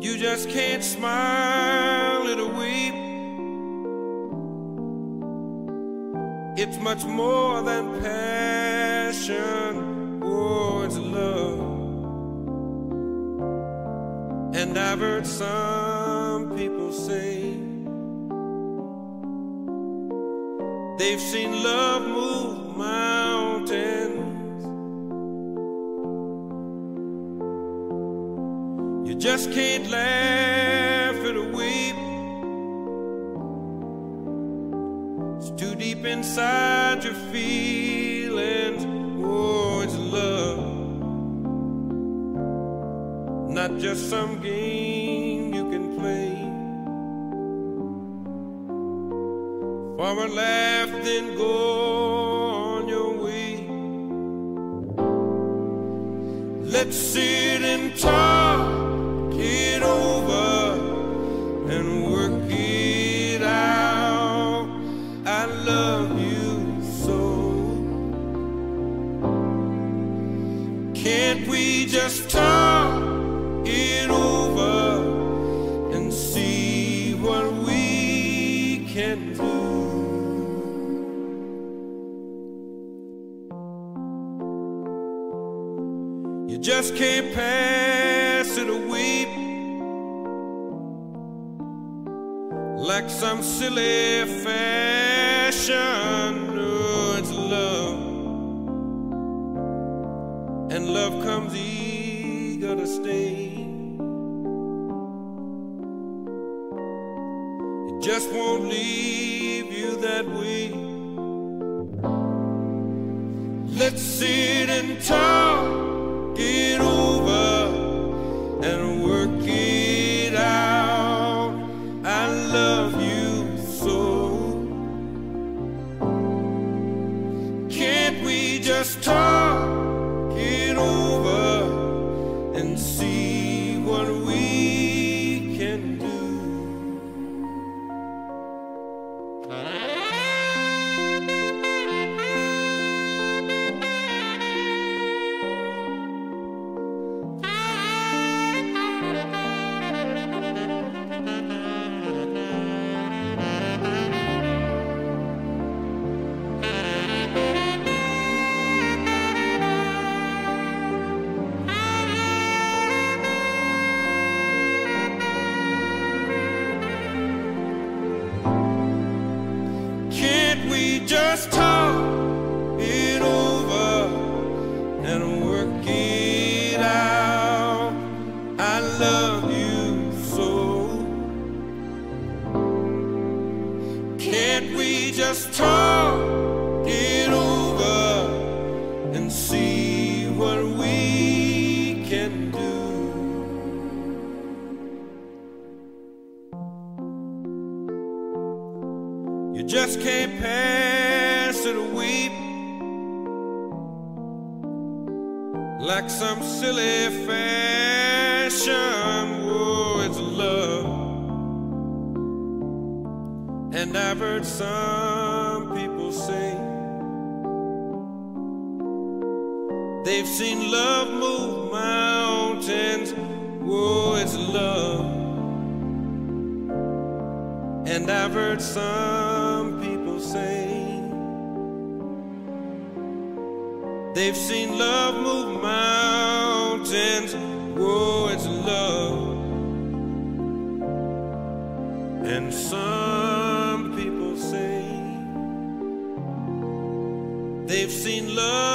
You just can't smile, it'll weep. It's much more than passion, oh, it's love. And I've heard some people say they've seen love move You just can't laugh a weep. It's too deep inside your feelings. Oh, it's love not just some game you can play. For a laugh, then go on your way. Let's sit and talk Can't we just talk? it over and see what we can do. You just can't pass it a weep like some silly fashion. Just won't leave you that way. Let's sit and talk just talk it over and work it out? I love you so. Can't we just talk You just can't pass it weep like some silly fashion. Whoa, it's love. And I've heard some people say they've seen love move mountains. Whoa, it's love. And I've heard some say they've seen love move mountains. Whoa, it's love. And some people say they've seen love